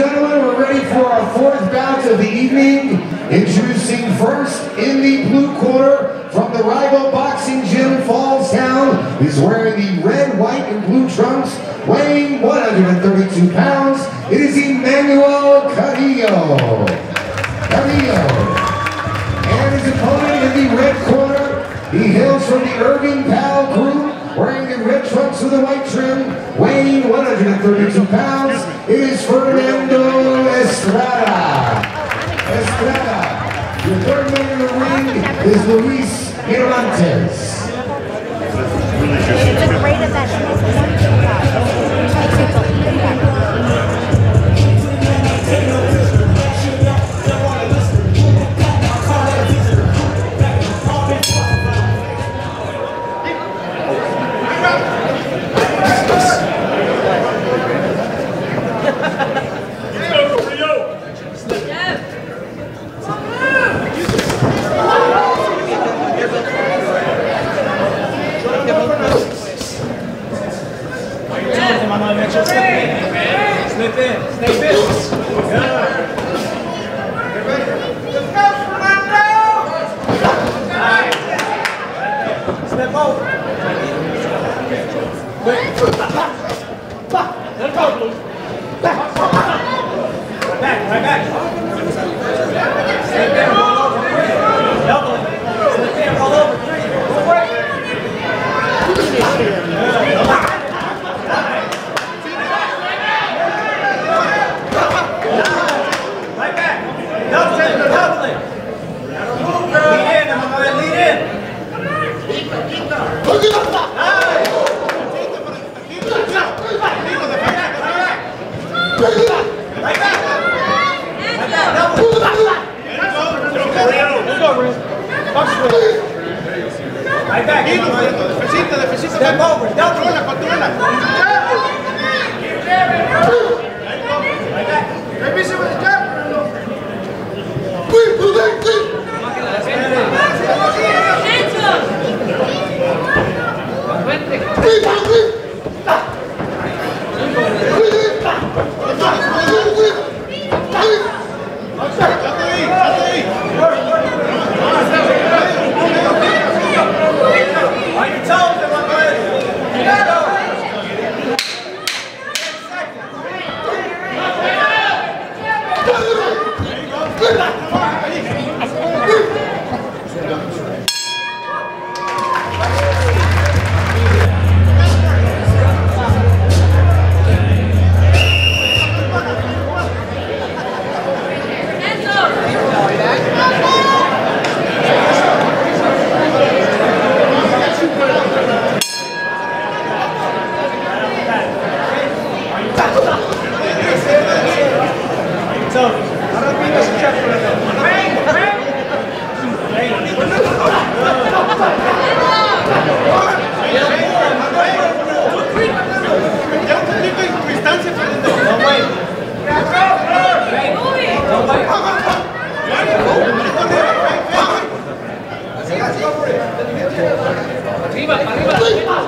gentlemen, we're ready for our fourth bout of the evening. Introducing first in the blue corner from the rival boxing gym Falls Town is wearing the red, white, and blue trunks, weighing 132 pounds. It is Emmanuel Carillo. Carillo. And his opponent in the red corner, he hails from the Irving Pal group, wearing the red trunks with the white trim, weighing 132 pounds. Here one, two. Let's go, Tranquilo, Defecita, defecita. Step over, down Good night. arriba, arriba.